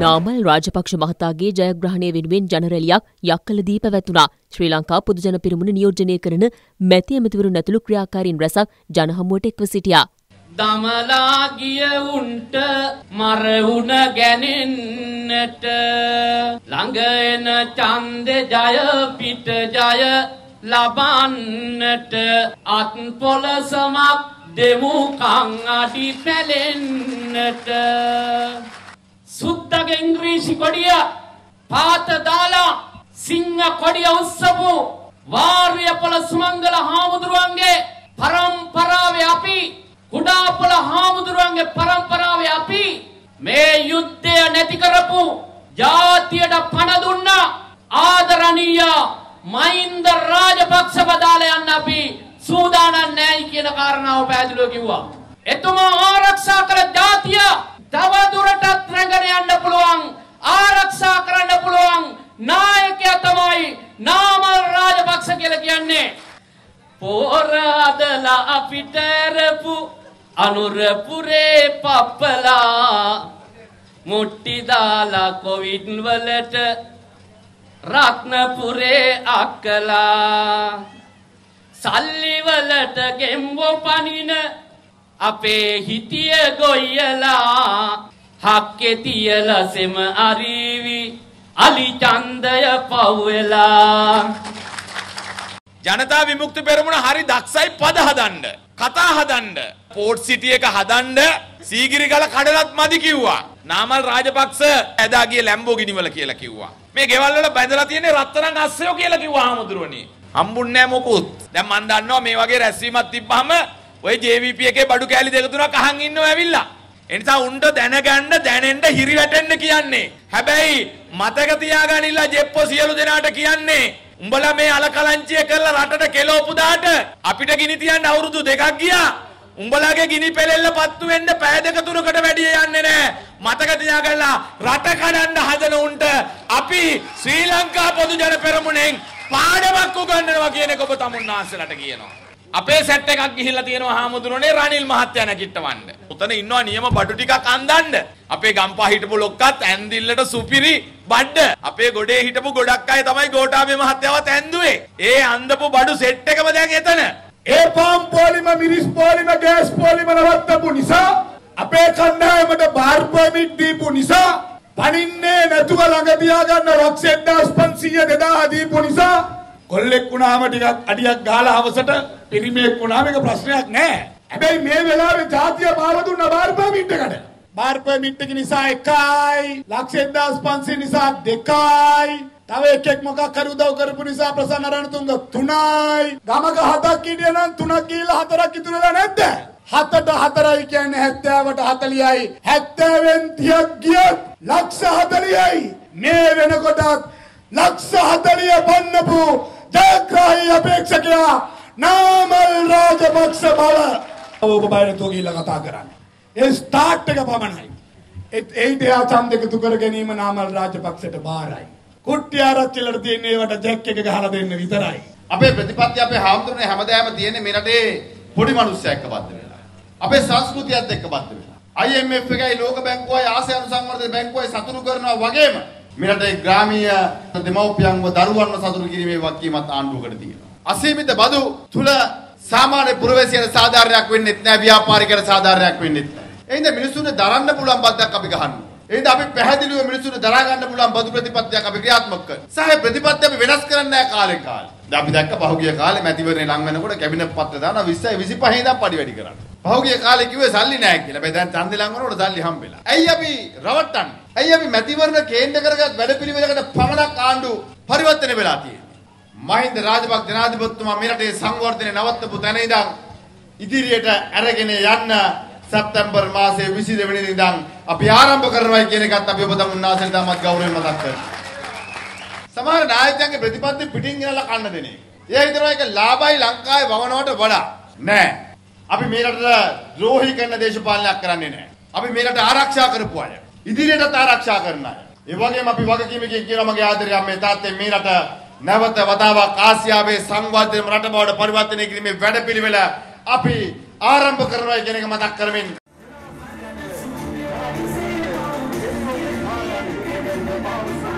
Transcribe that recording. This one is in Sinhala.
නාමල් රාජපක්ෂ මහතාගේ ජයග්‍රහණය වෙනුවෙන් ජනරැලියක් යක්කලදී පැවැත්වුණා. ශ්‍රී ලංකා පොදුජන පිරිමුණ නියෝජනය කරන මැති ඇමතිවරුන් ඇතුළු ක්‍රියාකාරීන් රැසක් ජනහමුවට එක්ව සිටියා. දමලා ගිය උන්ට මරවුන ගැනෙන්නට ළඟ එන ඡන්දේ ජය පිට ජය ලබන්නට අත් පොලසමක් දෙමු කන් අඩි පැලෙන්නට. සුද්දගේ ඉංග්‍රීසි කොඩිය පාත දාලා සිංහ කොඩිය උස්සපු වාර්යපොළ සුමංගල හාමුදුරුවන්ගේ පරම්පරාවේ අපි කුඩාපොළ හාමුදුරුවන්ගේ පරම්පරාවේ අපි මේ යුද්ධය නැති කරපු ජාතියට පණ දුන්නා ආදරණීය මහින්ද රාජපක්ෂව දාලා යන්න අපි සූදානම් නැයි කියන කාරණාව පැහැදිලිව කිව්වා. එතුමා ආරක්ෂා කළ ජාතිය තව දුරටත් රැගෙන යන්න පුළුවන් ආරක්ෂා කරන්න පුළුවන් නායකයා තමයි නාමල් රාජපක්ෂ කියලා කියන්නේ. පෝරාදලා අපිට ඇරපු අනුරපුරේ පප්පලා මුට්ටි දාලා කොවිඩ් වලට රත්නපුරේ අක්කලා සල්ලි වලට ගෙම්බෝ පනින අපේ හිටිය ගොයියලා හක්කේ තියලා සෙම අරීවි අලි චන්දය පව්වෙලා ජනතා විමුක්ති පෙරමුණ හරි දක්ෂයි පද හදන්න. කතා හදන්න. පෝට් සිටි එක හදන්න සීගිරිගල කඩලත් මදි කිව්වා. නාමල් රාජපක්ෂ ඇදා ගිය ලැම්බෝගිනි වල කියලා කිව්වා. මේ ගෙවල් වල බැඳලා තියෙන්නේ රත්තරන් අස්සයෝ කියලා කිව්වා ආමුදුරනේ. හම්බුන්නේ නැහැ මොකුත්. දැන් මන් දන්නවා මේ වගේ රැස්වීමක් තිබ්බහම ඔය JVP එකේ බඩු කෑලි දෙක තුනක් අහන් ඉන්නව ඇවිල්ලා. එනිසා උන්ට දැනගන්න දැනෙන්න හිරි වැටෙන්න කියන්නේ. හැබැයි මතක තියාගනින්න ජෙප්පෝ සියලු දෙනාට කියන්නේ උඹලා මේ අලකලංචිය කරලා රටට කෙලෝපු දාට අපිට ගිනි තියන්න අවුරුදු දෙකක් ගියා. උඹලාගේ ගිනි පෙලෙල්ල පත්තු වෙන්න පෑ දෙක තුනකට වැඩිය යන්නේ නැහැ. මතක තියාගන්න රට කඩන්න හදන උන්ට අපි ශ්‍රී ලංකා පොදු ජන පෙරමුණෙන් පාඩමක් උගන්වනවා කියන එක ඔබ තමුන්නාන්සලට කියනවා. අපේ සැට් එකක් ගිහිල්ලා තියෙනවා හාමුදුරනේ රනිල් මහත්තයා නැගිටවන්න. උතන ඉන්නවා නියම බඩු ටිකක් අන්දන්න. අපේ ගම්පා හිටපු ලොක්කත් ඇන්දිල්ලට සුපිරි බඩ. අපේ ගොඩේ හිටපු ගොඩක් අය තමයි ගෝඨාභය මහත්තයාවත් ඇන්දුවේ. ඒ අන්දපු බඩු සෙට් එකම දැන් එතන. ඒ පාම් පොලිම මිරිස් පොලිම ගෑස් පොලිම නවත්තපු නිසා අපේ කණ්ඩායමට බාර් පර්මිට් දීපු නිසා පනින්නේ නැතුව ළඟ තියාගන්න ලක්ෂ 1500 2000 දීපු නිසා කොල්ලෙක් වුණාම ටිකක් අඩියක් ගහලා හවසට පිරිමේක් වුණාම ඒක ප්‍රශ්නයක් නෑ. හැබැයි මේ වෙලාවේ ජාතිය බාර දුන්න බාර් පර්මිට් එකට. බාර් පර්මිට් එක නිසා එකයි ලක්ෂ 1500 නිසා දෙකයි තව එකෙක් මොකක් හරි උදව් කරපු නිසා ප්‍රසන්න රණතුංග තුනයි ගමක හතක් හිටිය නම් තුනක් ගිහිල්ලා හතරක් ඉතුරුලා නැද්ද හතට හතරයි කියන්නේ 70ට 40යි 70න් 30ක් ගියත් ලක්ෂ 40යි මේ වෙනකොටත් ලක්ෂ 40 බන්නපු ජයග්‍රාහී අපේක්ෂකයා නාමල් රාජපක්ෂ බව ඔබ බයරතෝ ගිහිල්ලා කතා කරන්න. ඒ ස්ටාර්ට් එක පමණයි. ඒට එයා ඡන්ද එකතු කර ගැනීම නාමල් රාජපක්ෂට බාරයි. කුට්ටි ආරච්චිලට තියෙන ඒවට ජැක් එක ගහලා දෙන්න විතරයි. අපේ ප්‍රතිපත්ති අපේ හාමුදුරනේ හැමදාම තියෙන්නේ මේ රටේ පොඩි මිනිස්සු එක්ක බද්ධ වෙලා. අපේ සංස්කෘතියත් එක්ක බද්ධ වෙලා. IMF එකයි ලෝක බැංකුවයි ආසියානු සංවර්ධන බැංකුවයි සතුටු කරනවා වගේම මේ රටේ ග්‍රාමීය දෙමව්පියන්ව දරුවන්ව සතුටු කිරීමේ වගකීමත් ආණ්ඩුවකට තියෙනවා. අසීමිත බදු තුල සාමාන්‍ය පුරවැසියන සාධාරණයක් වෙන්නේ නැහැ ව්‍යාපාරිකයට සාධාරණයක් වෙන්නේ නැහැ. එහෙනම් මිනිස්සුන්ට දරන්න පුළුවන් බද්දක් අපි ගහනවා. එහෙනම් අපි පැහැදිලිව මිනිස්සුන්ට දරා ගන්න පුළුවන් බදු ප්‍රතිපත්තියක් අපි ක්‍රියාත්මක කරනවා. සහ ප්‍රතිපත්ති අපි වෙනස් කරන්නේ නැහැ කාලෙන් කාලේ. දැන් අපි දැක්ක පහුගිය කාලේ මැතිවරණේ ලඟ වෙනකොට කැබිනට් පත්‍ර දානවා 20 25 ඉඳන් පඩි වැඩි කරන්න. පහුගිය කාලේ කිව්වේ සල්ලි නැහැ කියලා. හැබැයි දැන් ඡන්දේ ලඟ වෙනකොට සල්ලි හම්බෙලා. ඇයි අපි රවට්ටන්නේ? ඇයි අපි මැතිවරණ කේන්ද්‍ර කරගත් වැඩපිළිවෙලකට පමණක් ආණ්ඩු පරිවර්තනය වෙලා තියෙන්නේ? මහින්ද රාජපක්ෂ ජනාධිපතිතුමා මේ රටේ සංවර්ධනය නවත්තපු තැන ඉඳන් ඉදිරියට අරගෙන යන්න සැප්තැම්බර් මාසයේ 22 වෙනි ඉඳන් අපි ආරම්භ කරනවා කියන එකත් අපි ඔබ තමුන්නාසෙන් තාමත් ගෞරවයෙන් මතක් කරනවා. සමහර නායකයන්ගේ ප්‍රතිපත්ති පිටින් ගෙනලා කන්න දෙන එක. ඒ හිතනවා ඒක ලාභයි ලංකාවේ වවනවට වඩා. නෑ. අපි මේ රටට ද්‍රෝහී කරන දේශපාලනයක් කරන්නේ නෑ. අපි මේ රට ආරක්ෂා කරපු අය. ඉදිරියටත් ආරක්ෂා කරන අය. ඒ වගේම අපි වගකීමකින් කියනවා මගේ ආදරේ අම්මේ තාත්තේ මේ රට නැවත වතාවක් ආසියාවේ සංවර්ධන රට බවට පරිවර්තනය කිරීමේ වැඩපිළිවෙල අපි ආරම්භ කරනවා කියන එක මතක් කරමින් Thank you.